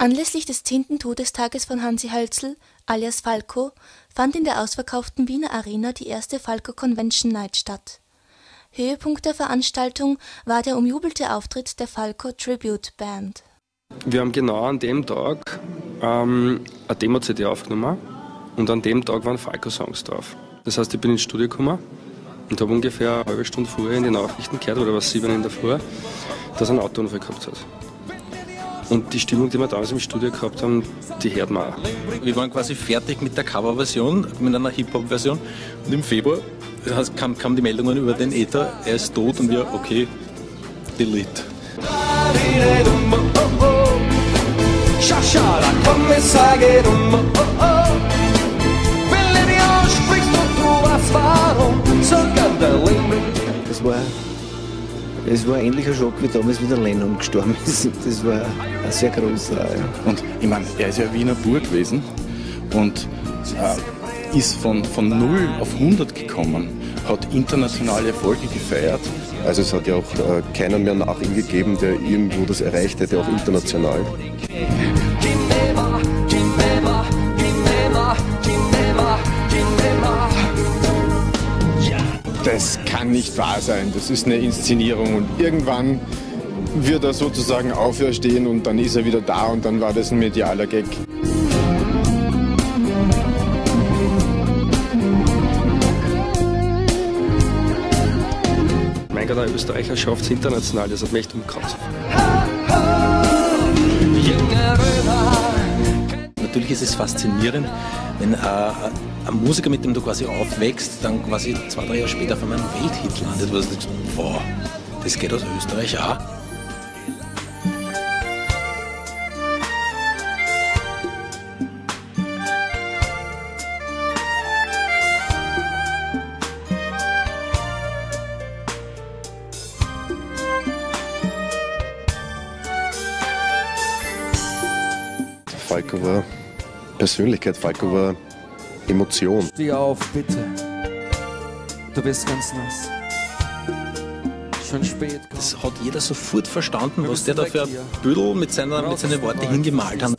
Anlässlich des zehnten Todestages von Hansi Hölzl alias Falco fand in der ausverkauften Wiener Arena die erste Falco Convention Night statt. Höhepunkt der Veranstaltung war der umjubelte Auftritt der Falco Tribute Band. Wir haben genau an dem Tag ähm, eine Demo-CD aufgenommen und an dem Tag waren Falco-Songs drauf. Das heißt, ich bin ins Studio gekommen und habe ungefähr eine halbe Stunde vorher in den Nachrichten gehört, oder was sieben in der Früh, dass einen Autounfall gehabt hat. Und die Stimmung, die wir damals im Studio gehabt haben, die hört man auch. Wir waren quasi fertig mit der Coverversion, mit einer Hip-Hop-Version. Und im Februar kam, kam die Meldung über den Ether, er ist tot und wir, okay, delete. Schachara, komm, es sage um, oh, oh, es war ein ähnlicher Schock wie damals, wie der Lennon gestorben ist. Das war ein sehr großer. Ja. Und ich meine, er ist ja Wiener Bur gewesen und äh, ist von, von 0 auf 100 gekommen, hat internationale Erfolge gefeiert. Also es hat ja auch äh, keinen mehr nach ihm gegeben, der irgendwo das erreicht hätte, auch international. Das kann nicht wahr sein. Das ist eine Inszenierung und irgendwann wird er sozusagen auferstehen und dann ist er wieder da und dann war das ein medialer Gag. Mein Gott, ein Österreicher schafft es international, das hat mich echt umgehauen. Natürlich ist es faszinierend, wenn äh, ein Musiker, mit dem du quasi aufwächst, dann quasi zwei, drei Jahre später auf einen Welthit landet, wo du denkst, boah, das geht aus Österreich auch. Falco war Persönlichkeit, Falco war Emotion. Steh auf, bitte. Du bist ganz nass. Schon spät. komm. Das hat jeder sofort verstanden, was der da für ein. Büdel mit, seiner, mit seinen Worten hingemalt hat.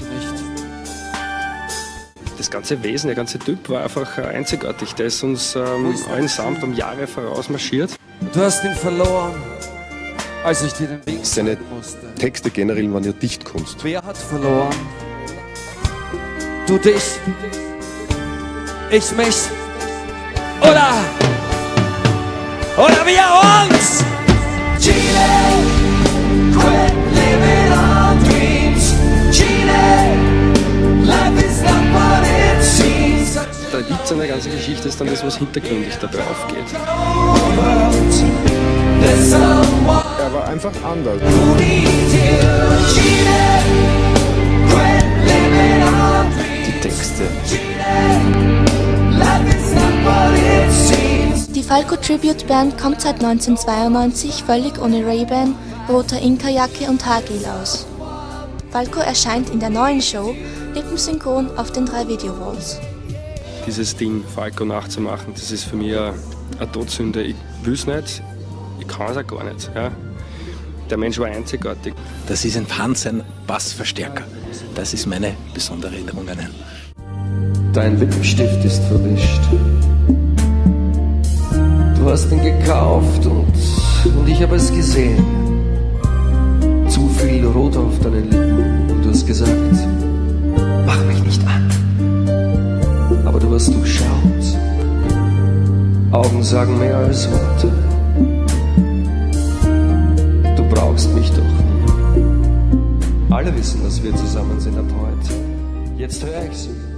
Das ganze Wesen, der ganze Typ war einfach äh, einzigartig. Der ist uns ähm, allen samt um Jahre voraus marschiert. Du hast ihn verloren, als ich dir den Weg Seine musste. Texte generell waren ja Dichtkunst. Wer hat verloren? Du dich. Ich mich. Oder? Oder wir uns! Chile, quit living on dreams. Chile, life is not what it seems. Der Witz an der ganzen Geschichte ist dann das, was hintergründig da drauf geht. Er war einfach anders. Falco Tribute Band kommt seit 1992 völlig ohne Ray-Ban, roter Inka-Jacke und Haargel aus. Falco erscheint in der neuen Show lippensynchron auf den drei Video-Walls. Dieses Ding, Falco nachzumachen, das ist für mich eine, eine Todsünde. Ich will es nicht, ich kann es auch gar nicht. Ja. Der Mensch war einzigartig. Das ist ein Wahnsinn, Bassverstärker. Das ist meine besondere Erinnerung an ihn. Dein Lippenstift ist verwischt. Du hast ihn gekauft und, und ich habe es gesehen. Zu viel Rot auf deinen Lippen und du hast gesagt, mach mich nicht an. Aber du hast durchschaut. Augen sagen mehr als Worte. Du brauchst mich doch. Alle wissen, dass wir zusammen sind ab heute. Jetzt höre ich sie.